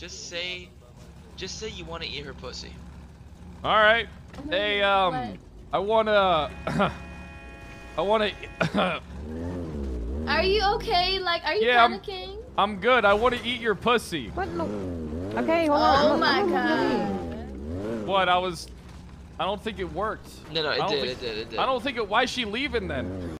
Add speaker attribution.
Speaker 1: Just say, just say you want to eat her pussy.
Speaker 2: All right. Oh, hey, um,
Speaker 3: What?
Speaker 2: I wanna, I wanna.
Speaker 3: Are you okay? Like, are you
Speaker 2: Yeah, I'm- I'm good. I want to eat your pussy.
Speaker 4: What? No. Okay, hold on.
Speaker 3: Oh my god.
Speaker 2: What? I was. I don't think it worked.
Speaker 1: No, no, it did,
Speaker 2: think-
Speaker 1: it did, it did.
Speaker 2: I don't think it. Why is she leaving then?